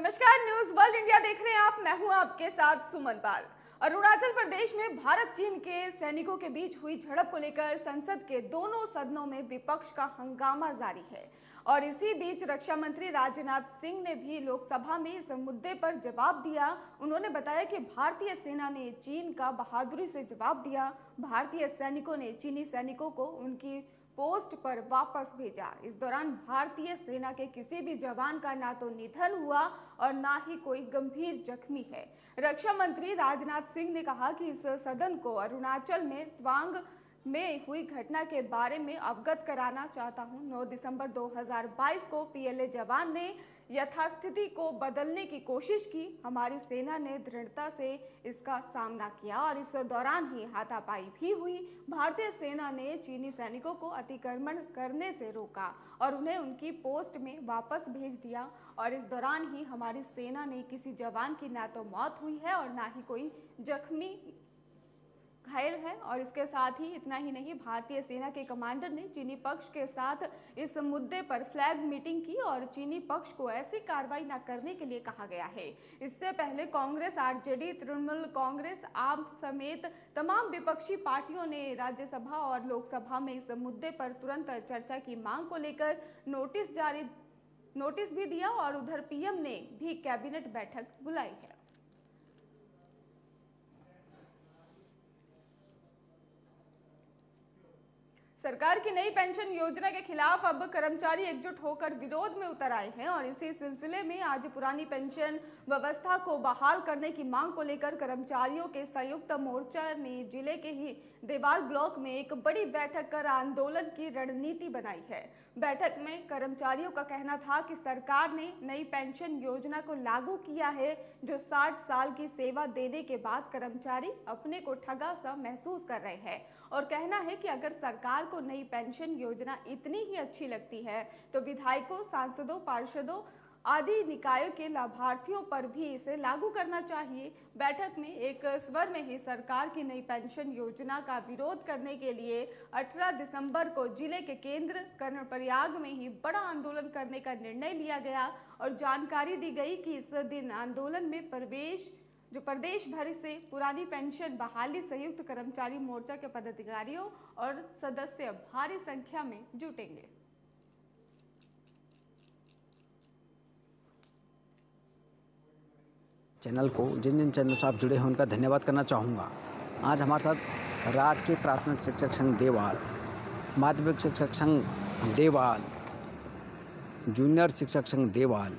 नमस्कार, news world India देख रहे हैं आप। मैं हूँ आपके साथ सुमन पाल। अरुणाचल प्रदेश में भारत, चीन के सैनिकों के बीच हुई झड़प को लेकर संसद के दोनों सदनों में विपक्ष का हंगामा जारी है। और इसी बीच रक्षा मंत्री राजनाथ सिंह ने भी लोकसभा में इस मुद्दे पर जवाब दिया। उन्होंने बताया कि भारतीय सेना ने चीन का बहादुरी से जवाब दिया। भारतीय सैनिकों ने चीनी सैनिकों को उनकी पोस्ट पर वापस भेजा। इस दौरान भारतीय सेना के किसी भी जवान का ना तो निधन हुआ और ना ही कोई गंभीर जख्मी है। रक्षा मंत्री राजनाथ सिंह ने कहा कि इस सदन को अरुणाचल में त्वांग में हुई घटना के बारे में अवगत कराना चाहता हूँ। 9 दिसंबर 2022 को पीएलए जवान ने यथास्थिति को बदलने की कोशिश की। हमारी सेना ने दृढ़ता से इसका सामना किया और इस दौरान ही हाथापाई भी हुई। भारतीय सेना ने चीनी सैनिकों को अतिक्रमण करने से रोका और उन्हें उनकी पोस्ट में वापस भेज दिया और इस दौरान ही हमारी सेना ने किसी जवान की ना तो मौत हुई है और ना ही कोई जख्मी घायल है और इसके साथ ही इतना ही नहीं, भारतीय सेना के कमांडर ने चीनी पक्ष के साथ इस मुद्दे पर फ्लैग मीटिंग की और चीनी पक्ष को ऐसी कार्रवाई न करने के लिए कहा गया है। इससे पहले कांग्रेस, आरजेडी, तृणमूल कांग्रेस आप समेत तमाम विपक्षी पार्टियों ने राज्यसभा और लोकसभा में इस मुद्दे पर तुरंत चर्चा की मांग को लेकर नोटिस जारी, नोटिस भी दिया और उधर पीएम ने भी कैबिनेट बैठक बुलाई है। सरकार की नई पेंशन योजना के खिलाफ अब कर्मचारी एकजुट होकर विरोध में उतर आए हैं और इसी सिलसिले में आज पुरानी पेंशन व्यवस्था को बहाल करने की मांग को लेकर कर्मचारियों के संयुक्त मोर्चा ने ज़िले के ही देवाल ब्लॉक में एक बड़ी बैठक कर आंदोलन की रणनीति बनाई है। बैठक में कर्मचारियों का कहना था कि सरकार ने नई पेंशन योजना को लागू किया है, जो 60 साल की सेवा देने के बाद कर्मचारी अपने को ठगा सा महसूस कर रहे हैं। और कहना है कि अगर सरकार को नई पेंशन योजना इतनी ही अच्छी लगती है तो विधायकों, सांसदों, पार्षदों आदि निकायों के लाभार्थियों पर भी इसे लागू करना चाहिए। बैठक में एक स्वर में ही सरकार की नई पेंशन योजना का विरोध करने के लिए 18 दिसंबर को ज़िले के केंद्र कर्णप्रयाग में ही बड़ा आंदोलन करने का निर्णय लिया गया और जानकारी दी गई कि इस दिन आंदोलन में प्रवेश, जो प्रदेश भर से पुरानी पेंशन बहाली संयुक्त कर्मचारी मोर्चा के पदाधिकारियों और सदस्य भारी संख्या में जुटेंगे। चैनल को जिन जिन चैनल से आप जुड़े हैं, उनका धन्यवाद करना चाहूँगा। आज हमारे साथ राजकीय प्राथमिक शिक्षक संघ देवाल, माध्यमिक शिक्षक संघ देवाल, जूनियर शिक्षक संघ देवाल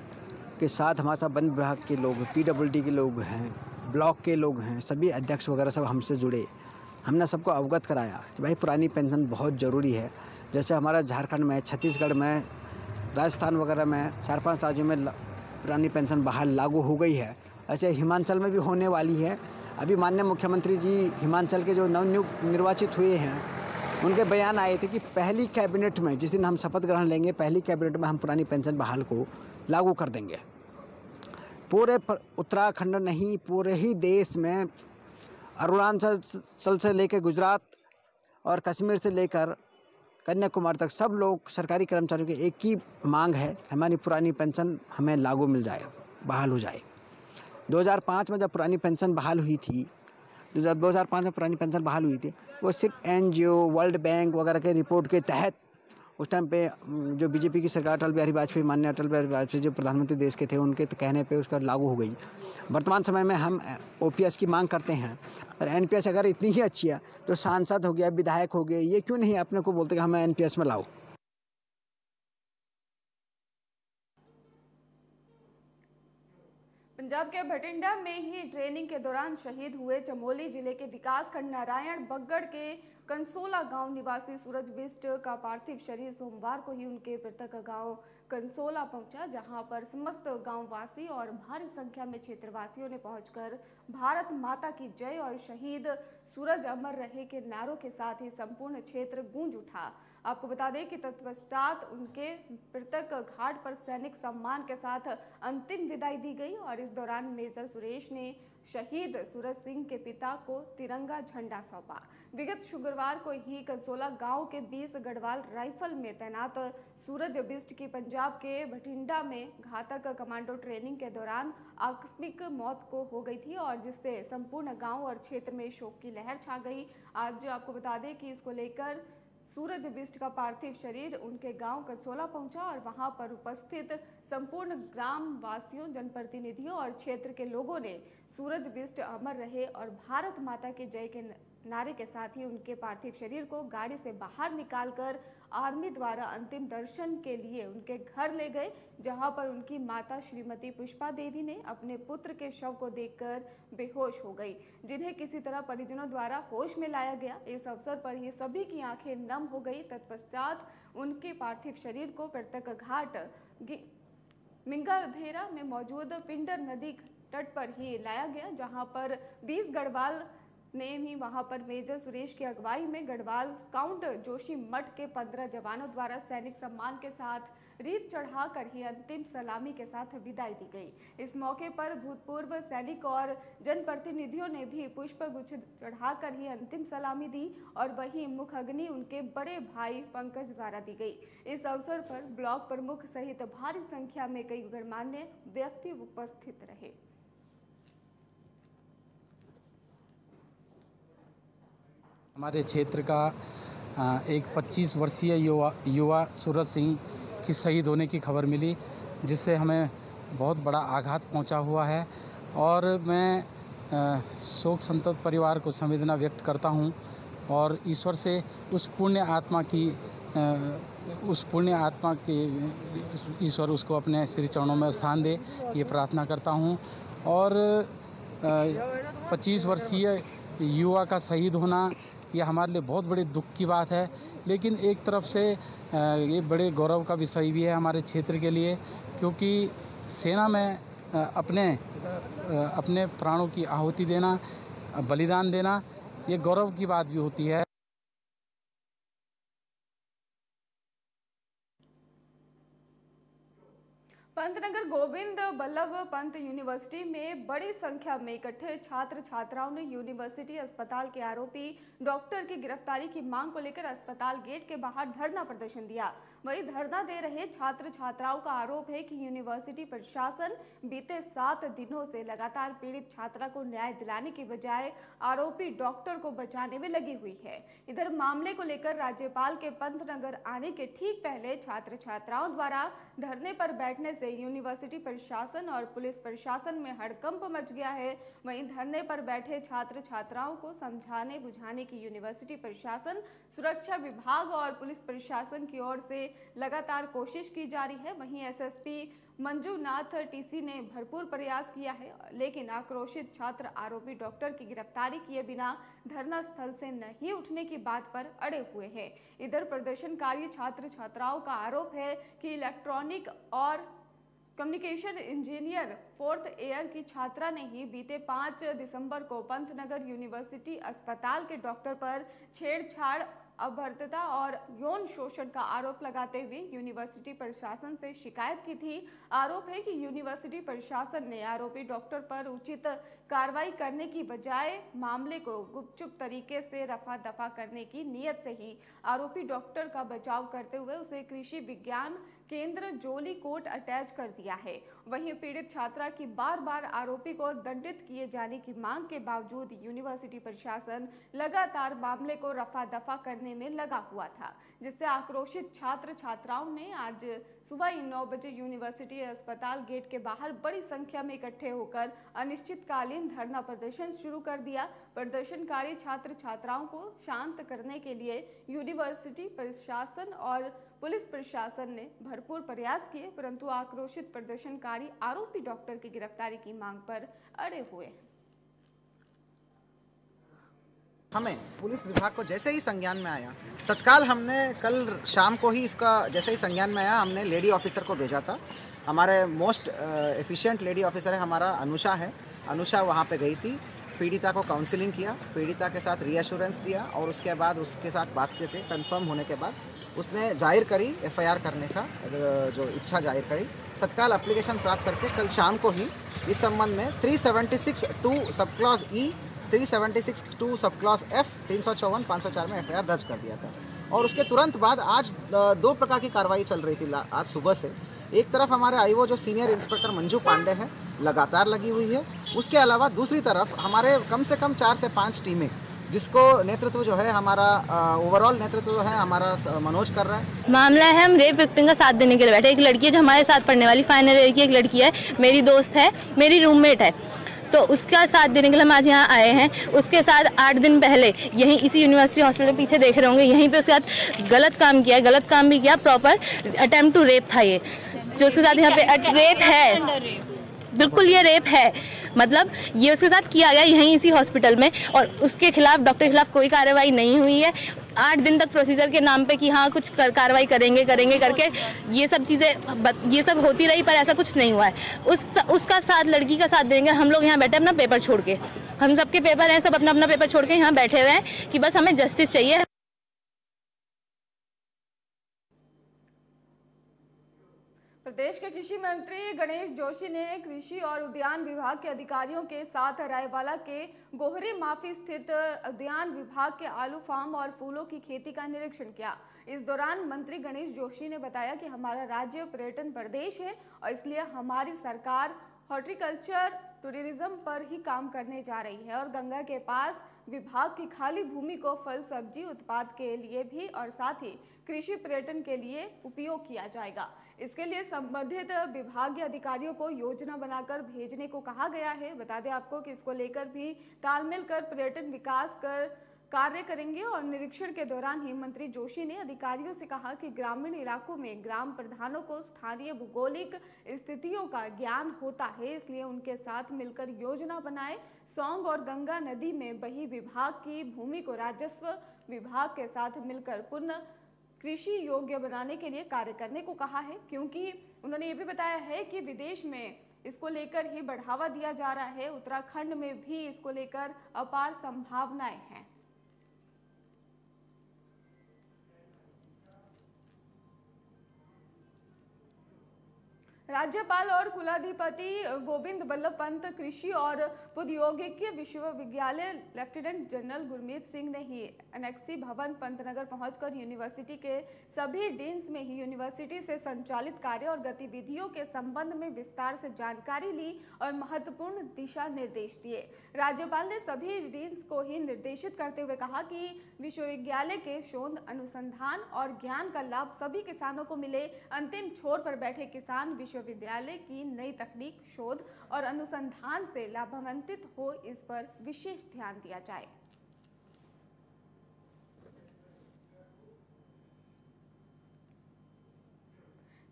के साथ हमारे साथ वन विभाग के लोग, पीडब्ल्यूडी के लोग हैं, ब्लॉक के लोग हैं, सभी अध्यक्ष वगैरह सब हमसे जुड़े। हमने सबको अवगत कराया कि भाई पुरानी पेंशन बहुत ज़रूरी है। जैसे हमारा झारखंड में, छत्तीसगढ़ में, राजस्थान वगैरह में चार पाँच राज्यों में पुरानी पेंशन बहाल लागू हो गई है। ऐसे हिमाचल में भी होने वाली है। अभी माननीय मुख्यमंत्री जी हिमाचल के जो नवनियुक्त निर्वाचित हुए हैं, उनके बयान आए थे कि पहली कैबिनेट में, जिस दिन हम शपथ ग्रहण लेंगे, पहली कैबिनेट में हम पुरानी पेंशन बहाल को लागू कर देंगे। पूरे उत्तराखंड नहीं, पूरे ही देश में अरुणाचल से लेकर गुजरात और कश्मीर से लेकर कन्याकुमारी तक सब लोग, सरकारी कर्मचारियों की एक ही मांग है, हमारी पुरानी पेंशन हमें लागू मिल जाए, बहाल हो जाए। 2005 में जब पुरानी पेंशन बहाल हुई थी जब 2005 में पुरानी पेंशन बहाल हुई थी, वो सिर्फ़ एनजीओ, वर्ल्ड बैंक वगैरह के रिपोर्ट के तहत उस टाइम पे जो बीजेपी की सरकार, अटल बिहारी वाजपेयी मान्य अटल बिहारी वाजपेयी जो प्रधानमंत्री देश के थे, उनके तो कहने पे उसका लागू हो गई। वर्तमान समय में हम ओपीएस की मांग करते हैं और एनपीएस अगर इतनी ही अच्छी है तो सांसद हो गया, विधायक हो गए, ये क्यों नहीं अपने को बोलते कि हमें एनपीएस में लाओ? पंजाब के भटिंडा में ही ट्रेनिंग के दौरान शहीद हुए चमोली ज़िले के विकास खंड नारायण बग्गड़ के कंसोला गाँव निवासी सूरज बिस्ट का पार्थिव शरीर सोमवार को ही उनके मृतक गाँव कंसोला पहुँचा, जहाँ पर समस्त गांववासी और भारी संख्या में क्षेत्रवासियों ने पहुंचकर भारत माता की जय और शहीद सूरज अमर रहे के नारों के साथ ही संपूर्ण क्षेत्र गूंज उठा। आपको बता दें कि तत्पश्चात उनके मृतक घाट पर सैनिक सम्मान के साथ अंतिम विदाई दी गई और इस दौरान मेजर सुरेश ने शहीद सूरज सिंह के पिता को तिरंगा झंडा सौंपा। विगत शुक्रवार को ही कंसोला गाँव के 20 गढ़वाल राइफल में तैनात सूरज बिस्ट की पंजाब के भटिंडा में घातक कमांडो ट्रेनिंग के दौरान आकस्मिक मौत को हो गई थी और जिससे संपूर्ण गाँव और क्षेत्र में शोक की लहर छा गई। आज आपको बता दें कि इसको लेकर सूरज बिष्ट का पार्थिव शरीर उनके गाँव कसोला पहुँचा और वहाँ पर उपस्थित संपूर्ण ग्राम वासियों जनप्रतिनिधियों और क्षेत्र के लोगों ने सूरज बिष्ट अमर रहे और भारत माता के जय के नारे के साथ ही उनके पार्थिव शरीर को गाड़ी से बाहर निकालकर आर्मी द्वारा अंतिम दर्शन के लिए उनके घर ले गए, जहाँ पर उनकी माता श्रीमती पुष्पा देवी ने अपने पुत्र के शव को देखकर बेहोश हो गई, जिन्हें किसी तरह परिजनों द्वारा होश में लाया गया। इस अवसर पर ही सभी की आँखें नम हो गई। तत्पश्चात उनके पार्थिव शरीर को प्रत्यक घाट मिंगाधेरा में मौजूद पिंडर नदी तट पर ही लाया गया, जहाँ पर 20 गढ़वाल ने ही वहाँ पर मेजर सुरेश की अगुवाई में गढ़वाल स्काउट जोशी मठ के पंद्रह जवानों द्वारा सैनिक सम्मान के साथ रीत चढ़ाकर ही अंतिम सलामी के साथ विदाई दी गई। इस मौके पर भूतपूर्व सैनिक और जनप्रतिनिधियों ने भी पुष्प गुच्छ चढ़ाकर ही अंतिम सलामी दी और वही मुख अग्नि उनके बड़े भाई पंकज द्वारा दी गई। इस अवसर पर ब्लॉक प्रमुख सहित भारी संख्या में कई गणमान्य व्यक्ति उपस्थित रहे। हमारे क्षेत्र का एक 25 वर्षीय युवा युवा सूरज सिंह की शहीद होने की खबर मिली, जिससे हमें बहुत बड़ा आघात पहुँचा हुआ है। और मैं शोक संतप्त परिवार को संवेदना व्यक्त करता हूँ और ईश्वर से उस पुण्य आत्मा की उस पुण्य आत्मा के, ईश्वर उसको अपने श्री चरणों में स्थान दे, ये प्रार्थना करता हूँ। और 25 वर्षीय युवा का शहीद होना ये हमारे लिए बहुत बड़े दुख की बात है। लेकिन एक तरफ़ से ये बड़े गौरव का विषय भी है हमारे क्षेत्र के लिए, क्योंकि सेना में अपने अपने प्राणों की आहुति देना, बलिदान देना, ये गौरव की बात भी होती है। पंतनगर गोविंद बल्लभ पंत यूनिवर्सिटी में बड़ी संख्या में इकट्ठे छात्र छात्राओं ने यूनिवर्सिटी अस्पताल के आरोपी डॉक्टर की गिरफ्तारी की मांग को लेकर अस्पताल गेट के बाहर धरना प्रदर्शन दिया। वही धरना दे रहे छात्र छात्राओं का आरोप है कि यूनिवर्सिटी प्रशासन बीते सात दिनों से लगातार पीड़ित छात्रा को न्याय दिलाने के बजाय आरोपी डॉक्टर को बचाने में लगी हुई है। इधर मामले को लेकर राज्यपाल के पंतनगर आने के ठीक पहले छात्र छात्राओं द्वारा धरने पर बैठने से यूनिवर्सिटी प्रशासन और पुलिस प्रशासन में हड़कंप मच गया है। वहीं धरने पर बैठे छात्र छात्राओं को समझाने, बुझाने की यूनिवर्सिटी प्रशासन, सुरक्षा विभाग और पुलिस प्रशासन की ओर से लगातार कोशिश की जा रही है। वहीं एसएसपी मंजूनाथ टीसी ने भरपूर प्रयास किया है, लेकिन आक्रोशित छात्र आरोपी डॉक्टर की गिरफ्तारी किए बिना धरना स्थल से नहीं उठने की बात पर अड़े हुए हैं। इधर प्रदर्शनकारी छात्र छात्राओं का आरोप है कि इलेक्ट्रॉनिक और कम्युनिकेशन इंजीनियर फोर्थ ईयर की छात्रा ने ही बीते पाँच दिसंबर को पंतनगर यूनिवर्सिटी अस्पताल के डॉक्टर पर छेड़छाड़ अभद्रता और यौन शोषण का आरोप लगाते हुए यूनिवर्सिटी प्रशासन से शिकायत की थी। आरोप है कि यूनिवर्सिटी प्रशासन ने आरोपी डॉक्टर पर उचित कार्रवाई करने की बजाय मामले को गुपचुप तरीके से रफा दफ़ा करने की नीयत से ही आरोपी डॉक्टर का बचाव करते हुए उसे कृषि विज्ञान केंद्र जोली कोर्ट अटैच कर दिया है। वहीं पीड़ित छात्रा की बार बार आरोपी को दंडित किए जाने की मांग के बावजूद यूनिवर्सिटी प्रशासन लगातार मामले को रफा दफ़ा करने में लगा हुआ था, जिससे आक्रोशित छात्र छात्राओं ने आज सुबह नौ बजे यूनिवर्सिटी अस्पताल गेट के बाहर बड़ी संख्या में इकट्ठे होकर अनिश्चितकालीन धरना प्रदर्शन शुरू कर दिया। प्रदर्शनकारी छात्र छात्राओं को शांत करने के लिए यूनिवर्सिटी प्रशासन और पुलिस प्रशासन ने भरपूर प्रयास किए, परंतु आक्रोशित प्रदर्शनकारी आरोपी डॉक्टर की गिरफ्तारी की मांग पर अड़े हुए हमें पुलिस विभाग को जैसे ही संज्ञान में आया, तत्काल हमने कल शाम को ही इसका, जैसे ही संज्ञान में आया, हमने लेडी ऑफिसर को भेजा था। हमारे मोस्ट एफिशिएंट लेडी ऑफिसर है हमारा अनुषा है। अनुषा वहाँ पे गई थी, पीड़िता को काउंसलिंग किया, पीड़िता के साथ रीअश्योरेंस दिया और उसके बाद उसके साथ बात करके कंफर्म होने के बाद उसने ज़ाहिर करी एफआईआर करने का जो इच्छा ज़ाहिर करी। तत्काल एप्लीकेशन प्राप्त करके कल शाम को ही इस संबंध में 376 two sub clause E 376 two sub clause F तीन सौ चौवन पाँच सौ चार में एफआईआर दर्ज कर दिया था। और उसके तुरंत बाद आज दो प्रकार की कार्रवाई चल रही थी आज सुबह से। एक तरफ़ हमारे आईओ जो सीनियर इंस्पेक्टर मंजू पांडे हैं, लगातार लगी हुई है। उसके अलावा दूसरी तरफ़ हमारे कम से कम चार से पाँच टीमें जिसको नेतृत्व जो है हमारा ओवरऑल नेतृत्व जो है हमारा मनोज कर रहा है। मामला है हम रेप विक्टिम का साथ देने के लिए बैठे एक लड़की है जो हमारे साथ पढ़ने वाली फाइनल ईयर की एक लड़की है मेरी दोस्त है मेरी रूममेट है। तो उसका साथ देने के लिए हम आज यहाँ आए हैं। उसके साथ आठ दिन पहले यहीं इसी यूनिवर्सिटी हॉस्पिटल के पीछे देख रहे होंगे। यहीं पे उसके साथ गलत काम किया है गलत काम भी किया प्रॉपर अटेम्प्ट टू रेप था ये। जो उसके साथ यहाँ पे रेप है। बिल्कुल ये रेप है। मतलब ये उसके साथ किया गया यहीं इसी हॉस्पिटल में और उसके खिलाफ डॉक्टर के खिलाफ कोई कार्रवाई नहीं हुई है। आठ दिन तक प्रोसीजर के नाम पे कि हाँ कुछ कर, कार्रवाई करेंगे करेंगे करके ये सब चीज़ें ये सब होती रही पर ऐसा कुछ नहीं हुआ है। उस उसका साथ लड़की का साथ देंगे हम लोग यहाँ बैठे अपना पेपर छोड़ के। हम सबके पेपर हैं सब अपना अपना पेपर छोड़ के यहाँ बैठे हुए हैं कि बस हमें जस्टिस चाहिए। प्रदेश के कृषि मंत्री गणेश जोशी ने कृषि और उद्यान विभाग के अधिकारियों के साथ रायवाला के गोहरी माफ़ी स्थित उद्यान विभाग के आलू फार्म और फूलों की खेती का निरीक्षण किया। इस दौरान मंत्री गणेश जोशी ने बताया कि हमारा राज्य पर्यटन प्रदेश है और इसलिए हमारी सरकार हॉर्टिकल्चर, टूरिज़्म पर ही काम करने जा रही है और गंगा के पास विभाग की खाली भूमि को फल, सब्ज़ी उत्पाद के लिए भी और साथ ही कृषि पर्यटन के लिए उपयोग किया जाएगा। इसके लिए संबंधित विभागीय अधिकारियों को योजना बनाकर भेजने को कहा गया है। बता दें आपको कि इसको लेकर भी तालमेल कर पर्यटन विकास कर कार्य करेंगे और निरीक्षण के दौरान ही मंत्री जोशी ने अधिकारियों से कहा कि ग्रामीण इलाकों में ग्राम प्रधानों को स्थानीय भूगोलिक स्थितियों का ज्ञान होता है, इसलिए उनके साथ मिलकर योजना बनाए। सौंग और गंगा नदी में बही विभाग की भूमि को राजस्व विभाग के साथ मिलकर पुनः कृषि योग्य बनाने के लिए कार्य करने को कहा है, क्योंकि उन्होंने ये भी बताया है कि विदेश में इसको लेकर ही बढ़ावा दिया जा रहा है। उत्तराखंड में भी इसको लेकर अपार संभावनाएँ हैं। राज्यपाल और कुलाधिपति गोविंद बल्लभ पंत कृषि और प्रौद्योगिकी विश्वविद्यालय लेफ्टिनेंट जनरल गुरमीत सिंह ने ही एनएक्सी भवन पंतनगर पहुंचकर यूनिवर्सिटी के सभी डीन्स में ही यूनिवर्सिटी से संचालित कार्य और गतिविधियों के संबंध में विस्तार से जानकारी ली और महत्वपूर्ण दिशा निर्देश दिए। राज्यपाल ने सभी डीन्स को ही निर्देशित करते हुए कहा कि विश्वविद्यालय के शोध, अनुसंधान और ज्ञान का लाभ सभी किसानों को मिले। अंतिम छोर पर बैठे किसान विश्वविद्यालय की नई तकनीक शोध और अनुसंधान से लाभान्वित हो इस पर विशेष ध्यान दिया जाए।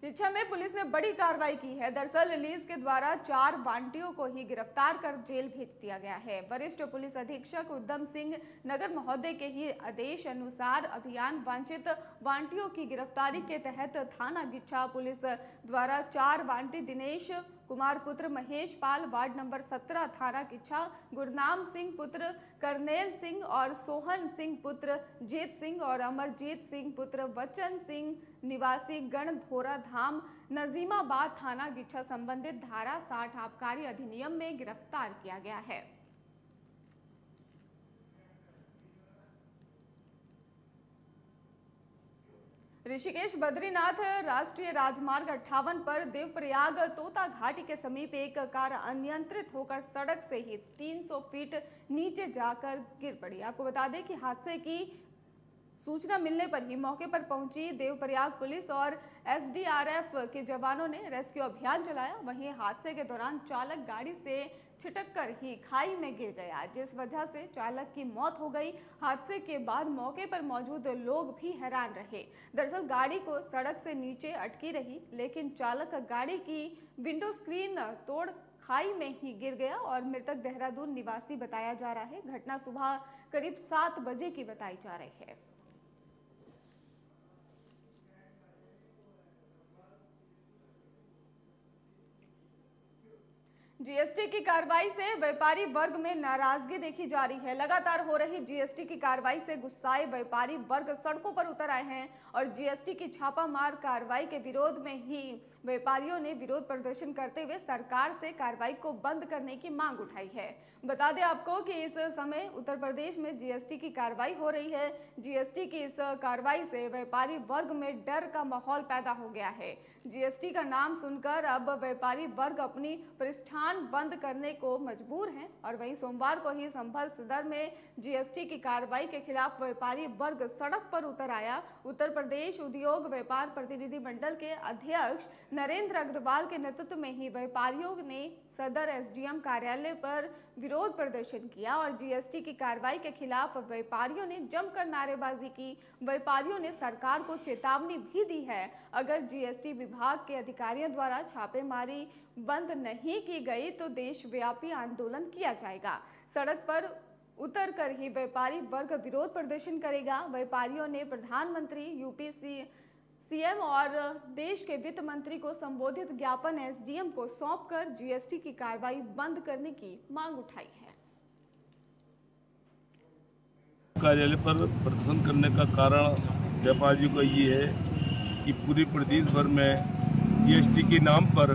रिछा में पुलिस ने बड़ी कार्रवाई की है। दरअसल रिलीज़ के द्वारा चार वांटियों को ही गिरफ़्तार कर जेल भेज दिया गया है। वरिष्ठ पुलिस अधीक्षक उद्धम सिंह नगर महोदय के ही आदेश अनुसार अभियान वांछित वांटियों की गिरफ्तारी के तहत थाना गिच्छा पुलिस द्वारा चार वांटी दिनेश कुमार पुत्र महेश पाल, वार्ड नंबर 17 थाना किच्छा, गुरनाम सिंह पुत्र, करनेल सिंह और सोहन सिंह पुत्र, जीत सिंह और अमरजीत सिंह पुत्र, वचन सिंह, निवासी गणधोरा धाम नजीमाबाद थाना गिच्छा संबंधित धारा साठ आबकारी अधिनियम में गिरफ़्तार किया गया है। ऋषिकेश बद्रीनाथ राष्ट्रीय राजमार्ग अट्ठावन पर देवप्रयाग तोता घाटी के समीप एक कार अनियंत्रित होकर सड़क से ही 300 फीट नीचे जाकर गिर पड़ी। आपको बता दें कि हादसे की सूचना मिलने पर ही मौके पर पहुँची देवप्रयाग पुलिस और एसडीआरएफ के जवानों ने रेस्क्यू अभियान चलाया। वहीं हादसे के दौरान चालक गाड़ी से छिटक कर ही खाई में गिर गया, जिस वजह से चालक की मौत हो गई। हादसे के बाद मौके पर मौजूद लोग भी हैरान रहे। दरअसल गाड़ी को सड़क से नीचे अटकी रही, लेकिन चालक गाड़ी की विंडो स्क्रीन तोड़ खाई में ही गिर गया और मृतक देहरादून निवासी बताया जा रहा है। घटना सुबह करीब सात बजे की बताई जा रही है। जीएसटी की कार्रवाई से व्यापारी वर्ग में नाराज़गी देखी जा रही है। लगातार हो रही जीएसटी की कार्रवाई से गुस्साए व्यापारी वर्ग सड़कों पर उतर आए हैं और जीएसटी की छापामार कार्रवाई के विरोध में ही व्यापारियों ने विरोध प्रदर्शन करते हुए सरकार से कार्रवाई को बंद करने की मांग उठाई है। बता दें आपको कि इस समय उत्तर प्रदेश में जीएसटी की कार्रवाई हो रही है। जीएसटी की इस कार्रवाई से व्यापारी वर्ग में डर का माहौल पैदा हो गया है। जीएसटी का नाम सुनकर अब व्यापारी वर्ग अपनी प्रतिष्ठान बंद करने को मजबूर हैं और वहीं सोमवार को ही संभल सदर में जीएसटी की कार्रवाई के खिलाफ व्यापारी वर्ग सड़क पर उतर आया। उत्तर प्रदेश उद्योग व्यापार प्रतिनिधि मंडल के अध्यक्ष नरेंद्र अग्रवाल के नेतृत्व में ही व्यापारियों ने सदर एसडीएम कार्यालय पर विरोध प्रदर्शन किया और जीएसटी की कार्रवाई के खिलाफ व्यापारियों ने जमकर नारेबाजी की। व्यापारियों ने सरकार को चेतावनी भी दी है। अगर जीएसटी विभाग के अधिकारियों द्वारा छापेमारी बंद नहीं की गई तो देशव्यापी आंदोलन किया जाएगा। सड़क पर उतर कर ही व्यापारी वर्ग विरोध प्रदर्शन करेगा। व्यापारियों ने प्रधानमंत्री, यूपीसी सीएम और देश के वित्त मंत्री को संबोधित ज्ञापन एसडीएम को सौंपकर जीएसटी की कार्रवाई बंद करने की मांग उठाई है। कार्यालय पर प्रदर्शन करने का कारण व्यापारियों का ये है कि पूरे प्रदेश भर में जीएसटी के नाम पर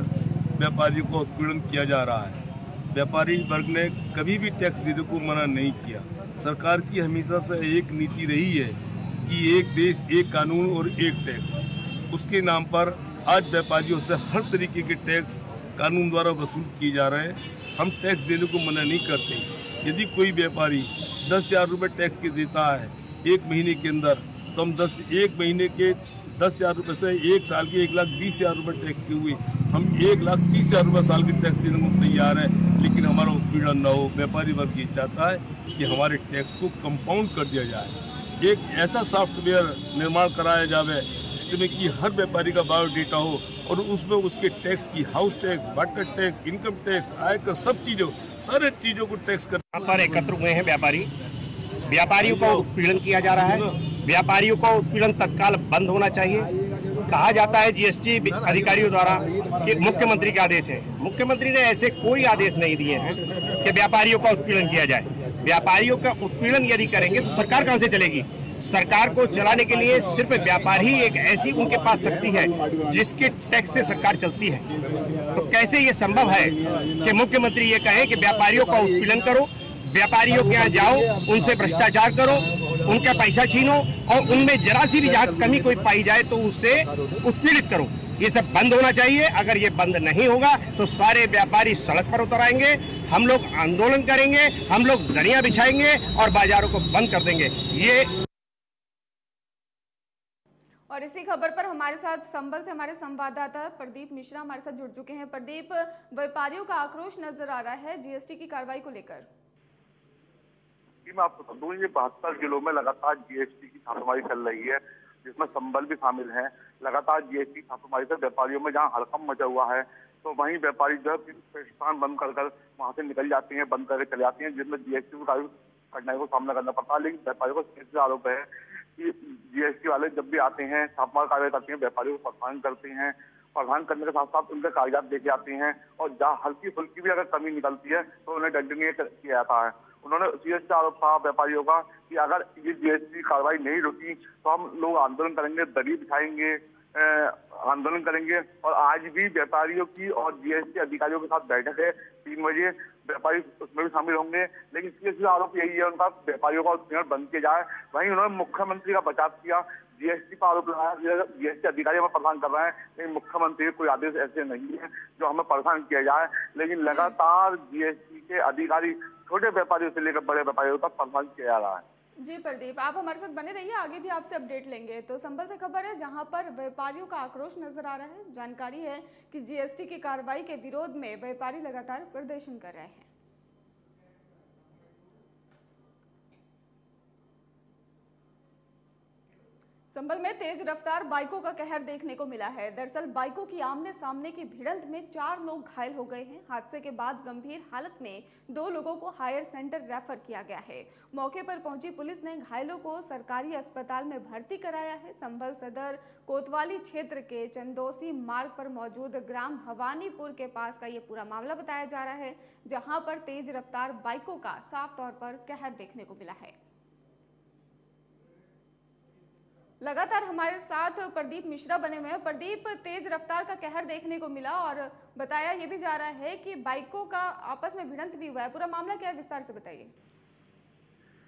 व्यापारियों को उत्पीड़न किया जा रहा है। व्यापारी वर्ग ने कभी भी टैक्स देने को मना नहीं किया। सरकार की हमेशा से एक नीति रही है कि एक देश, एक कानून और एक टैक्स। उसके नाम पर आज व्यापारियों से हर तरीके के टैक्स कानून द्वारा वसूल किए जा रहे हैं। हम टैक्स देने को मना नहीं करते। यदि कोई व्यापारी दस हज़ार रुपये टैक्स के देता है एक महीने के अंदर तो हम दस, एक महीने के दस हज़ार रुपये से एक साल के एक लाख बीस हज़ार रुपये टैक्स के हुए। हम एक लाख तीस हज़ार रुपये साल के टैक्स देने को तैयार हैं, लेकिन हमारा उत्पीड़न न हो। व्यापारी वर्ग ये चाहता है कि हमारे टैक्स को कंपाउंड कर दिया जाए। एक ऐसा सॉफ्टवेयर निर्माण कराया जावे, जिसमें कि हर व्यापारी का बायोडेटा हो और उसमें उसके टैक्स की, house tax, water tax, income tax, आयकर, सब चीज़ों, सारे चीज़ों को टैक्स कर पर एकत्र हुए हैं व्यापारी। व्यापारियों को उत्पीड़न किया जा रहा है। व्यापारियों को उत्पीड़न तत्काल बंद होना चाहिए। कहा जाता है जीएसटी अधिकारियों द्वारा कि मुख्यमंत्री के आदेश है। मुख्यमंत्री ने ऐसे कोई आदेश नहीं दिए हैं कि व्यापारियों का उत्पीड़न किया जाए। व्यापारियों का उत्पीड़न यदि करेंगे तो सरकार कहाँ से चलेगी? सरकार को चलाने के लिए सिर्फ़ व्यापार ही एक ऐसी उनके पास शक्ति है, जिसके टैक्स से सरकार चलती है। तो कैसे ये संभव है कि मुख्यमंत्री ये कहें कि व्यापारियों का उत्पीड़न करो, व्यापारियों के यहाँ जाओ, उनसे भ्रष्टाचार करो, उनका पैसा छीनो और उनमें जरा सी भी जहाँ कमी कोई पाई जाए तो उससे उत्पीड़ित करो। ये सब बंद होना चाहिए। अगर ये बंद नहीं होगा तो सारे व्यापारी सड़क पर उतर आएँगे। हम लोग आंदोलन करेंगे हम लोग दरिया बिछाएँगे और बाजारों को बंद कर देंगे। ये और इसी खबर पर हमारे साथ संबल से हमारे संवाददाता प्रदीप मिश्रा हमारे साथ जुड़ चुके हैं। प्रदीप व्यापारियों का आक्रोश नज़र आ रहा है जीएसटी की कार्रवाई को लेकर। जी मैं आपको बता दूँ ये बहत्तर जिलों में लगातार जीएसटी की छापेमारी चल रही है जिसमें संबल भी शामिल है। लगातार जीएसटी छापेमारी से व्यापारियों में जहाँ हड़कम मचा हुआ है तो वहीं व्यापारी जो है प्रतिष्ठान बंद कर कर वहाँ से निकल जाते हैं, बंद करके चले जाते हैं जिसमें जीएसटी को काफ़ी कठिनाई को सामना करना पड़ता है। लेकिन व्यापारियों को सीधे आरोप है कि जीएसटी वाले जब भी आते हैं छापेमार कार्य करते हैं, व्यापारियों को परेशान करते हैं परेशान करने के साथ साथ उनके कागजात देखे जाते हैं और जहाँ हल्की फुल्की भी अगर कमी निकलती है तो उन्हें दंडनीय किया जाता है। उन्होंने सीएस आरोप कहा व्यापारियों का, कि अगर ये जीएसटी कार्रवाई नहीं रुकी तो हम लोग आंदोलन करेंगे दरी बिछाएँगे आंदोलन करेंगे। और आज भी व्यापारियों की और जीएसटी अधिकारियों के साथ बैठक है, तीन बजे व्यापारी उसमें भी शामिल होंगे। लेकिन सीएससी आरोप यही है, उनका व्यापारियों का उत्पीड़न बंद किया जाए। वहीं उन्होंने मुख्यमंत्री का बचाव किया। जीएसटी पर आरोप लगाया जीएसटी अधिकारी हमें परेशान कर रहे हैं, लेकिन मुख्यमंत्री कोई आदेश ऐसे नहीं है जो हमें परेशान किया जाए। लेकिन लगातार जीएसटी के अधिकारी छोटे व्यापारियों से लेकर बड़े व्यापारियों तक परेशान किया जा रहा है। जी, प्रदीप, आप हमारे साथ बने रहिए, आगे भी आपसे अपडेट लेंगे। तो संभल से खबर है, जहाँ पर व्यापारियों का आक्रोश नज़र आ रहा है। जानकारी है कि जीएसटी की कार्रवाई के विरोध में व्यापारी लगातार प्रदर्शन कर रहे हैं। संभल में तेज रफ्तार बाइकों का कहर देखने को मिला है। दरअसल बाइकों की आमने सामने की भिड़ंत में चार लोग घायल हो गए हैं। हादसे के बाद गंभीर हालत में दो लोगों को हायर सेंटर रेफर किया गया है। मौके पर पहुँची पुलिस ने घायलों को सरकारी अस्पताल में भर्ती कराया है। संभल सदर कोतवाली क्षेत्र के चंदोसी मार्ग पर मौजूद ग्राम भवानीपुर के पास का ये पूरा मामला बताया जा रहा है, जहाँ पर तेज रफ्तार बाइकों का साफ़ तौर पर कहर देखने को मिला है। लगातार हमारे साथ प्रदीप मिश्रा बने हुए हैं। प्रदीप, तेज रफ्तार का कहर देखने को मिला और बताया ये भी जा रहा है कि बाइकों का आपस में भिड़ंत भी हुआ है। पूरा मामला क्या है, विस्तार से बताइए।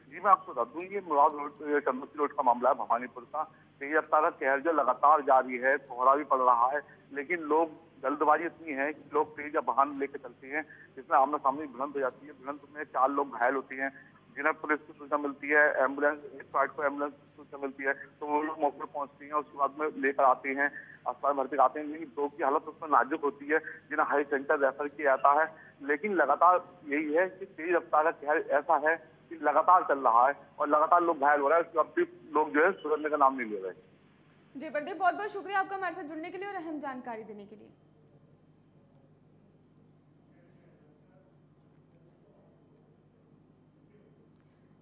जी, मैं आपको बता दूँ, ये मुराद रोड रोड का मामला है, भवानीपुर का। तेज रफ्तार का कहर जो लगातार जारी है, कोहरा भी पड़ रहा है, लेकिन लोग, जल्दबाजी इतनी है कि लोग तेज या वाहन लेकर चलते हैं, जिसमें आमने सामने भिड़ंत हो जाती है। भिड़ंत में चार लोग घायल होते हैं। जिन्हें पुलिस की सूचना मिलती है, एंबुलेंस, एक साइड को एंबुलेंस की सूचना मिलती है तो वो लोग मौके पर पहुँचते हैं उसके बाद में लेकर आते हैं, अस्पताल भर्ती कराते हैं। लेकिन दो की हालत उसमें नाजुक होती है, जिन्हें हाई सेंटर रेफर किया जाता है। लेकिन लगातार यही है कि तेज रफ्तार का कहर ऐसा है कि लगातार चल रहा है और लगातार लोग घायल हो रहे हैं, उसके बाद भी लोग जो है सुधरने का नाम नहीं ले रहे। जी, प्रदीप बहुत बहुत शुक्रिया आपका हमारे साथ जुड़ने के लिए और अहम जानकारी देने के लिए।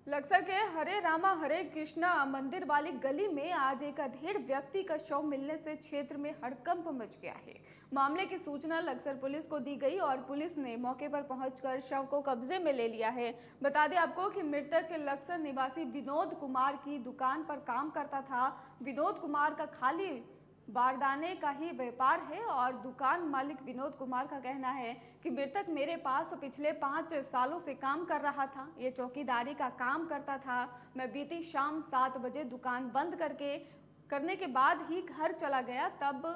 लक्सर के हरे रामा, हरे कृष्णा, मंदिर वाली गली में आज एक अधेड़ व्यक्ति का शव मिलने से क्षेत्र में हड़कंप मच गया है। मामले की सूचना लक्सर पुलिस को दी गई और पुलिस ने मौके पर पहुंचकर शव को कब्जे में ले लिया है। बता दें आपको कि मृतक लक्सर निवासी विनोद कुमार की दुकान पर काम करता था। विनोद कुमार का खाली बारदाने का ही व्यापार है और दुकान मालिक विनोद कुमार का कहना है कि मृतक मेरे पास पिछले पाँच सालों से काम कर रहा था। ये चौकीदारी का काम करता था। मैं बीती शाम सात बजे दुकान बंद करके, करने के बाद ही घर चला गया। तब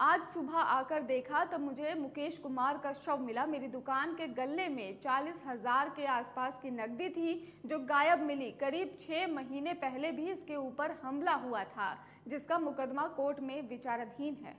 आज सुबह आकर देखा तब मुझे मुकेश कुमार का शव मिला। मेरी दुकान के गले में चालीस हज़ार के आसपास की नकदी थी, जो गायब मिली। करीब छः महीने पहले भी इसके ऊपर हमला हुआ था, जिसका मुकदमा कोर्ट में विचाराधीन है।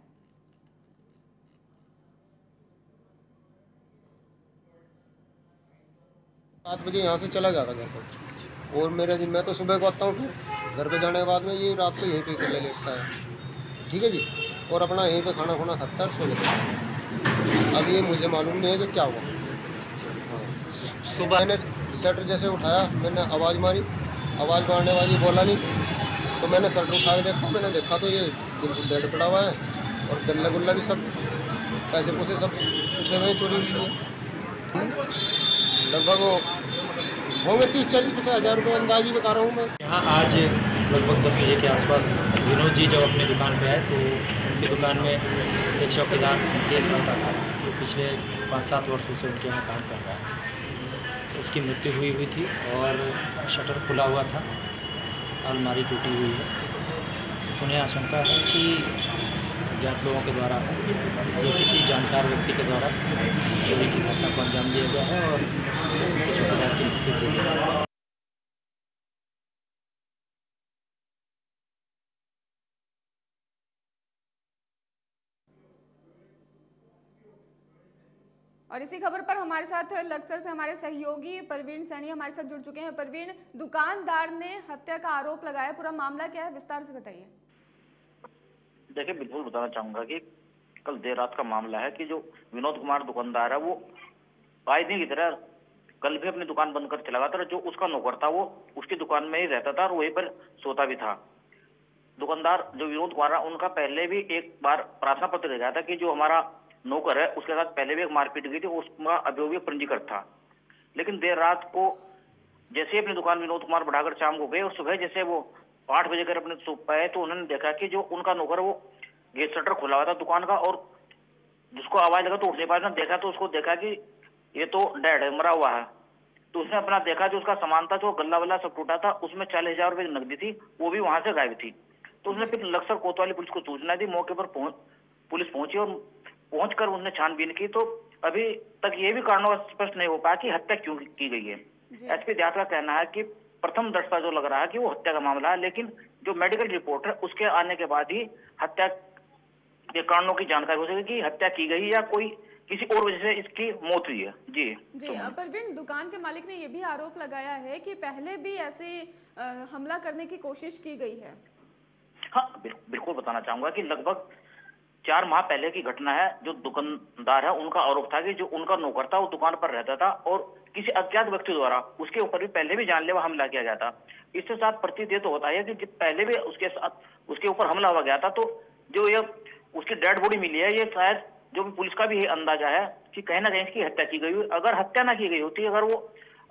सात बजे यहाँ से चला गया था घर पर। और मेरे दिन, मैं तो सुबह को आता हूँ फिर। घर पे जाने के बाद में ये रात को यहीं पे अकेले लेटता है। ठीक है जी? और अपना यहीं पे खाना खुना खाता है सो जाता है। अब ये मुझे मालूम नहीं है कि क्या हुआ। सुबह मैंने शटर जैसे उठाया मैंने आवाज़ मारी आवाज़ मारने वाली बोला नहीं। तो मैंने शटर उठा के देखा मैंने देखा तो ये बिल्कुल डेड पड़ा हुआ है और गल्ला गुल्ला भी सब पैसे पूसे सब उठे हुए चोरी हुई है। लगभग वो होंगे तीस चालीस पचास हज़ार रुपये अंदाज ही बता रहा हूँ मैं। यहाँ आज लगभग दस बजे के आसपास विनोद जी जब अपनी दुकान पे आए तो उनकी दुकान में एक चौकीदार केस रहता था, जो पिछले पाँच सात वर्षों से उनके यहाँ काम कर रहा है। उसकी मृत्यु हुई हुई थी और शटर खुला हुआ था, अलमारी टूटी हुई है। उन्हें आशंका है कि ज्ञात लोगों के द्वारा, या किसी जानकार व्यक्ति के द्वारा चोरी की घटना को अंजाम दिया गया है और चौकीदार की मृत्यु की और इसी खबर पर हमारे साथ लक्सर से हमारे सहयोगी परवीन सैनी हमारे साथ जुड़ चुके हैं। परवीन, दुकानदार ने हत्या का आरोप लगाया। पूरा मामला क्या है? विस्तार से बताइए। देखिए, बिल्कुल बताना चाहूँगा कि कल देर रात का मामला है कि जो विनोद कुमार दुकानदार है, वो आए दिन की तरह कल भी अपनी दुकान बंद कर चला था जो उसका नौकर था, वो उसकी दुकान में ही रहता था और वहीं पर सोता भी था। दुकानदार जो विनोद कुमार उनका पहले भी एक बार प्रार्थना पत्र दे गया था कि जो हमारा नौकर है, उसके साथ पहले भी एक मारपीट हुई थी, उसका अभियोगी पंजीकृत था। लेकिन देर रात को जैसे अपनी दुकान विनोद कुमार बढ़ाकर शाम को गए और सुबह जैसे वो आठ बजे कर अपने सो पाए तो उन्होंने देखा कि जो उनका नौकर वो गेट शटर खुला हुआ था दुकान का और जिसको आवाज़ लगा तो उठने पास देखा तो उसको देखा कि ये तो डेड है, मरा हुआ है। तो उसने अपना देखा जो उसका सामान था, जो गल्ला वल्ला सब टूटा था, उसमें चालीस हज़ार रुपए की नकदी थी, वो भी वहाँ से गायब थी। तो उसने फिर लक्सर कोतवाली पुलिस को सूचना दी, मौके पर पहुँच, पुलिस पहुँची और पहुंचकर उन्होंने छानबीन की तो अभी तक ये भी कारणों स्पष्ट नहीं हो पाया कि हत्या क्यों की गई है। एसपी देहात का कहना है कि प्रथम दृष्टा जो लग रहा है कि वो हत्या का मामला है लेकिन जो मेडिकल रिपोर्ट है उसके आने के बाद ही हत्या के कारणों की जानकारी हो सकेगी कि हत्या की गई या कोई किसी और वजह से इसकी मौत हुई है। जी जी परवीन दुकान के मालिक ने यह भी आरोप लगाया है कि पहले भी ऐसे हमला करने की कोशिश की गई है। हाँ बिल्कुल बताना चाहूँगा कि लगभग चार माह पहले की घटना है, जो दुकानदार है, उनका आरोप था कि जो उनका नौकर था, वो दुकान पर रहता था और किसी अज्ञात व्यक्ति द्वारा, उसके ऊपर भी पहले भी जानलेवा हमला किया गया था। इसके साथ प्रतीत ये तो होता है कि पहले भी उसके साथ, उसके ऊपर हमला हुआ गया था तो जो ये, उसकी डेड बॉडी मिली है, ये शायद जो भी पुलिस का भी अंदाज़ा है कि कहीं ना कहीं इसकी हत्या की गई अगर हत्या ना की गई होती, अगर वो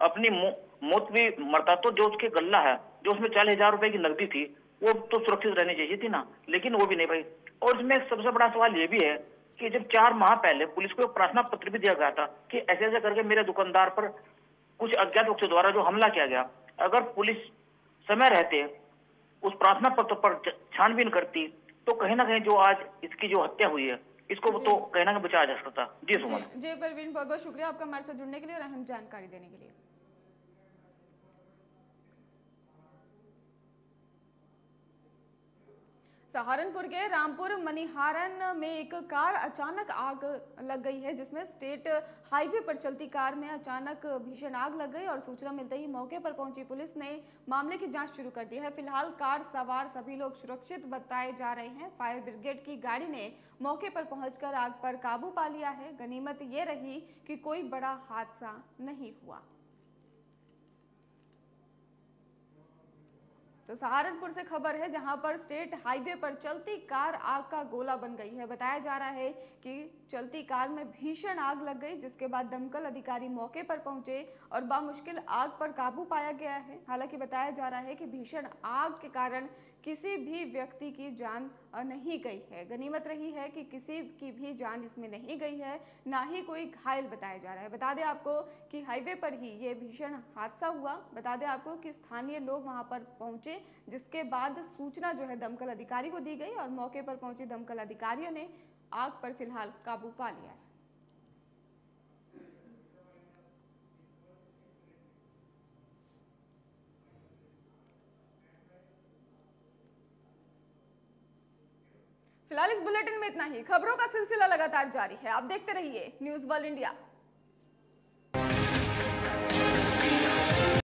अपनी मौत भी मरता तो जो उसके गल्ला है, जो उसमें चालीस हज़ार रुपए की नकदी थी, वो तो सुरक्षित रहनी चाहिए थी ना, लेकिन वो भी नहीं भाई। और इसमें सबसे बड़ा सवाल ये भी है कि जब चार माह पहले पुलिस को एक प्रार्थना पत्र भी दिया गया था कि ऐसे ऐसे करके मेरे दुकानदार पर कुछ अज्ञात व्यक्ति द्वारा जो हमला किया गया अगर पुलिस समय रहते उस प्रार्थना पत्र पर छानबीन करती तो कहीं ना कहीं जो आज इसकी जो हत्या हुई है इसको तो कहीं ना कहीं बचाया जा सकता। जी सुमन। जी जी परवीन बहुत बहुत शुक्रिया आपका हमारे साथ जुड़ने के लिए और अहम जानकारी देने के लिए। सहारनपुर के रामपुर मनिहारन में एक कार अचानक आग लग गई है, जिसमें स्टेट हाईवे पर चलती कार में अचानक भीषण आग लग गई और सूचना मिलते ही मौके पर पहुँची पुलिस ने मामले की जाँच शुरू कर दी है। फ़िलहाल कार सवार सभी लोग सुरक्षित बताए जा रहे हैं। फायर ब्रिगेड की गाड़ी ने मौके पर पहुंचकर आग पर काबू पा लिया है। गनीमत ये रही कि कोई बड़ा हादसा नहीं हुआ। तो सहारनपुर से खबर है जहाँ पर स्टेट हाईवे पर चलती कार आग का गोला बन गई है। बताया जा रहा है कि चलती कार में भीषण आग लग गई, जिसके बाद दमकल अधिकारी मौके पर पहुँचे और बामुश्किल आग पर काबू पाया गया है। हालाँकि बताया जा रहा है कि भीषण आग के कारण किसी भी व्यक्ति की जान नहीं गई है। गनीमत रही है कि किसी की भी जान इसमें नहीं गई है, ना ही कोई घायल बताया जा रहा है। बता दें आपको कि हाईवे पर ही ये भीषण हादसा हुआ। बता दें आपको कि स्थानीय लोग वहाँ पर पहुँचे, जिसके बाद सूचना जो है दमकल अधिकारी को दी गई और मौके पर पहुँचे दमकल अधिकारियों ने आग पर फ़िलहाल काबू पा लिया है। फ़िलहाल इस बुलेटिन में इतना ही। खबरों का सिलसिला लगातार जारी है। आप देखते रहिए न्यूज़ वर्ल्ड इंडिया।